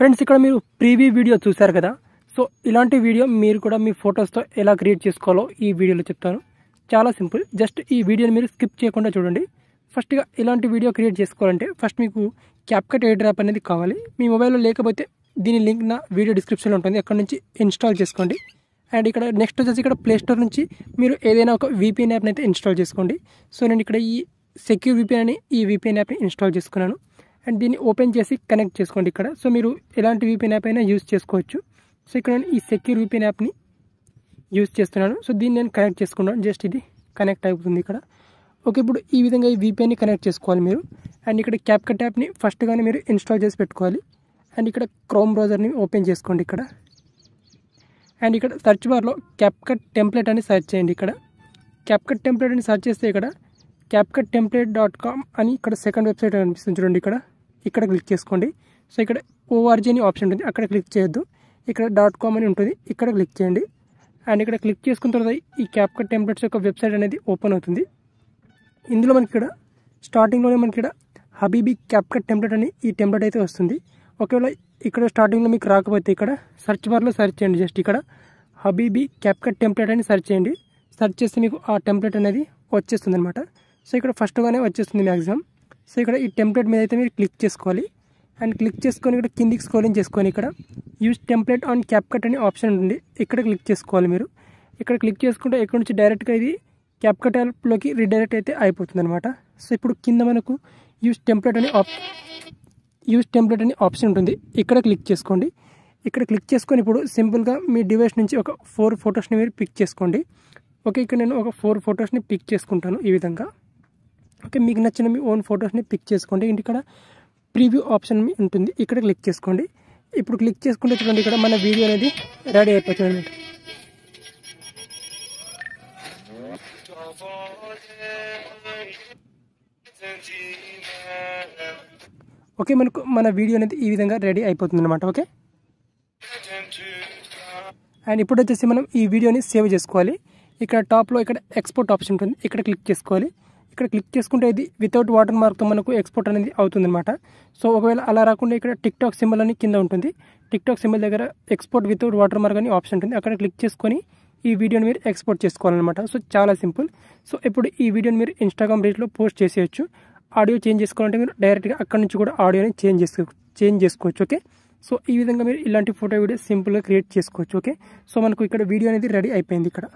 Friends ఇక్కడ మీరు preview video చూశారు కదా? సో ఇలాంటి వీడియో మీరు కూడా మీ ఫొటోస్తో ఎలా క్రియేట్ చేసుకోవాలో ఈ వీడియోలో చెప్తాను. చాలా సింపుల్. జస్ట్ ఈ వీడియోని మీరు స్కిప్ చేయకుండా చూడండి. ఫస్ట్గా ఇలాంటి వీడియో క్రియేట్ చేసుకోవాలంటే ఫస్ట్ మీకు క్యాప్కట్ ఎయిర్ యాప్ అనేది కావాలి. మీ మొబైల్లో లేకపోతే దీని లింక్ నా వీడియో డిస్క్రిప్షన్లో ఉంటుంది. అక్కడ నుంచి ఇన్స్టాల్ చేసుకోండి. అండ్ ఇక్కడ నెక్స్ట్ వచ్చేసి ఇక్కడ ప్లే స్టోర్ నుంచి మీరు ఏదైనా ఒక వీపీఎన్ యాప్ని అయితే ఇన్స్టాల్ చేసుకోండి. సో నేను ఇక్కడ ఈ సెక్యూర్ వీపీఎన్ అని ఈ వీపీఎన్ యాప్ని ఇన్స్టాల్ చేసుకున్నాను. అండ్ దీన్ని ఓపెన్ చేసి కనెక్ట్ చేసుకోండి ఇక్కడ. సో మీరు ఎలాంటి వీపీఎన్ యాప్ అయినా యూజ్ చేసుకోవచ్చు. సో ఇక్కడ నేను ఈ సెక్యూర్ వీపీఎన్ యాప్ని యూజ్ చేస్తున్నాను. సో దీన్ని నేను కనెక్ట్ చేసుకున్నాను. జస్ట్ ఇది కనెక్ట్ అవుతుంది ఇక్కడ. ఓకే ఇప్పుడు ఈ విధంగా ఈ వీపీఎన్ని కనెక్ట్ చేసుకోవాలి మీరు. అండ్ ఇక్కడ క్యాప్కట్ యాప్ని ఫస్ట్గానే మీరు ఇన్స్టాల్ చేసి పెట్టుకోవాలి. అండ్ ఇక్కడ క్రోమ్ బ్రౌజర్ని ఓపెన్ చేసుకోండి ఇక్కడ. అండ్ ఇక్కడ సర్చ్ బార్లో క్యాప్కట్ టెంప్లెట్ అని సెర్చ్ చేయండి ఇక్కడ. క్యాప్కట్ టెంప్లెట్ అని సెర్చ్ చేస్తే ఇక్కడ క్యాప్కట్ టెంప్లెట్ డాట్ కామ్ అని ఇక్కడ సెకండ్ వెబ్సైట్ కనిపిస్తుంది చూడండి ఇక్కడ. ఇక్కడ క్లిక్ చేసుకోండి. సో ఇక్కడ ఓఆర్జీ అని ఆప్షన్ ఉంటుంది. అక్కడ క్లిక్ చేయొద్దు. ఇక్కడ డాట్ కామ్ అని ఉంటుంది. ఇక్కడ క్లిక్ చేయండి. అండ్ ఇక్కడ క్లిక్ చేసుకున్న తర్వాత ఈ క్యాప్కట్ టెంప్లెట్స్ యొక్క వెబ్సైట్ అనేది ఓపెన్ అవుతుంది. ఇందులో మనకి ఇక్కడ స్టార్టింగ్లోనే మనకి ఇక్కడ హబీబీ క్యాప్కట్ టెంప్లెట్ అని ఈ టెంప్లెట్ అయితే వస్తుంది. ఒకవేళ ఇక్కడ స్టార్టింగ్లో మీకు రాకపోతే ఇక్కడ సెర్చ్ బార్లో సెర్చ్ చేయండి. జస్ట్ ఇక్కడ హబీబీ క్యాప్కట్ టెంప్లెట్ అని సెర్చ్ చేయండి. సెర్చ్ చేస్తే మీకు ఆ టెంప్లెట్ అనేది వచ్చేస్తుంది అనమాట సో ఇక్కడ ఫస్ట్గానే వచ్చేస్తుంది మ్యాక్సిమం సో ఇక్కడ ఈ టెంప్లెట్ మీద అయితే మీరు క్లిక్ చేసుకోవాలి. అండ్ క్లిక్ చేసుకొని ఇక్కడ కిందికి స్క్రోలింగ్ చేసుకొని ఇక్కడ. యూజ్ టెంప్లెట్ ఆన్ క్యాప్కట్ అనే ఆప్షన్ ఉంటుంది. ఇక్కడ క్లిక్ చేసుకోవాలి మీరు. ఇక్కడ క్లిక్ చేసుకుంటే ఇక్కడ నుంచి డైరెక్ట్గా ఇది క్యాప్కట్ యాప్లోకి రీడైరెక్ట్ అయితే అయిపోతుంది అనమాట సో ఇప్పుడు కింద మనకు యూజ్ టెంప్లెట్ అనే ఆప్ యూజ్ టెంప్లెట్ అనే ఆప్షన్ ఉంటుంది. ఇక్కడ క్లిక్ చేసుకోండి. ఇక్కడ క్లిక్ చేసుకొని ఇప్పుడు సింపుల్గా మీ డివైస్ నుంచి ఒక ఫోర్ ఫొటోస్ని మీరు పిక్ చేసుకోండి. ఓకే ఇక్కడ నేను ఒక ఫోర్ ఫొటోస్ని పిక్ చేసుకుంటాను ఈ విధంగా. ఓకే మీకు నచ్చిన మీ ఓన్ ఫొటోస్ని పిక్ చేసుకోండి. ఇంటి ఇక్కడ ప్రీవ్యూ ఆప్షన్ ఉంటుంది. ఇక్కడ క్లిక్ చేసుకోండి. ఇప్పుడు క్లిక్ చేసుకుంటే చూడండి ఇక్కడ మన వీడియో అనేది రెడీ అయిపోతుంది ఓకే మనకు మన వీడియో అనేది ఈ విధంగా రెడీ అయిపోతుంది అనమాట ఓకే? అండ్ ఇప్పుడు వచ్చేసి మనం ఈ వీడియోని సేవ్ చేసుకోవాలి. ఇక్కడ టాప్లో ఇక్కడ ఎక్స్పోర్ట్ ఆప్షన్ ఉంటుంది. ఇక్కడ క్లిక్ చేసుకోవాలి. ఇక్కడ క్లిక్ చేసుకుంటే ఇది వితౌట్ వాటర్ మార్క్తో మనకు ఎక్స్పోర్ట్ అనేది అవుతుందన్నమాట. సో ఒకవేళ అలా రాకుండా ఇక్కడ టిక్టాక్ సింబల్ అని కింద ఉంటుంది. టిక్టాక్ సింబల్ దగ్గర ఎక్స్పోర్ట్ వితౌట్ వాటర్ మార్క్ అని ఆప్షన్ ఉంటుంది. అక్కడ క్లిక్ చేసుకొని ఈ వీడియోని మీరు ఎక్స్పోర్ట్ చేసుకోవాలన్నమాట. సో చాలా సింపుల్ సో ఇప్పుడు ఈ వీడియోని మీరు ఇన్స్టాగ్రామ్ రీచ్లో పోస్ట్ చేసేయచ్చు. ఆడియో చేంజ్ చేసుకోవాలంటే మీరు డైరెక్ట్గా అక్కడ నుంచి కూడా ఆడియోని చేంజ్ చేసుకో చేంజ్ చేసుకోవచ్చు ఓకే సో ఈ విధంగా మీరు ఇలాంటి ఫోటో వీడియో సింపుల్గా క్రియేట్ చేసుకోవచ్చు ఓకే సో మనకు ఇక్కడ వీడియో అనేది రెడీ అయిపోయింది ఇక్కడ.